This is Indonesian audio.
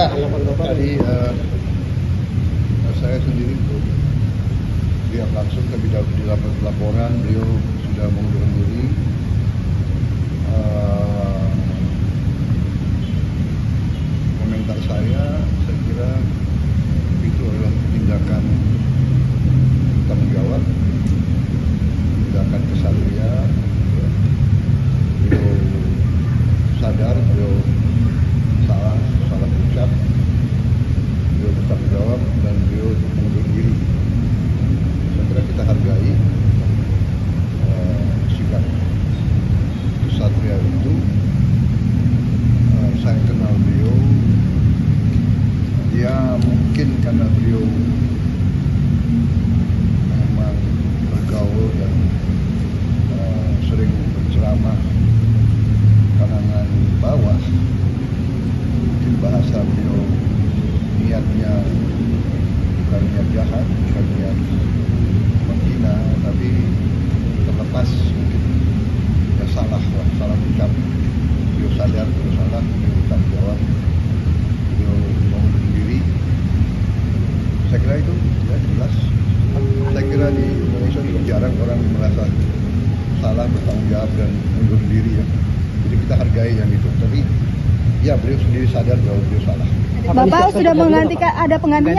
Ya, tadi uh, saya sendiri belum lihat langsung tapi didapat laporan beliau sudah mengundurkan diri. Uh, komentar saya, saya kira itu adalah tindakan tanggung jawab, tindakan kesatria. Beliau sadar, beliau salah, salah ucap, beliau bertanggung jawab dan beliau mengundur diri. Saya kira kita hargai uh, sikap kesatria itu. Uh, saya kenal beliau, dia mungkin karena beliau memang bergaul dan uh, sering berceramah kalangan bawah mungkin bahasa beliau niatnya bukan niat jahat bukan niat menghina tapi terlepas mungkin. Ya salah lah salah ucap. Beliau sadar beliau salah beliau bertanggung jawab beliau mengundurkan diri saya kira itu ya jelas. Saya kira di Indonesia ini jarang orang merasa salah bertanggung jawab dan mundur diri ya. Jadi kita hargai yang itu. Tapi ya beliau sendiri sadar bahwa beliau salah. Bapak sudah menggantikan ada penggantinya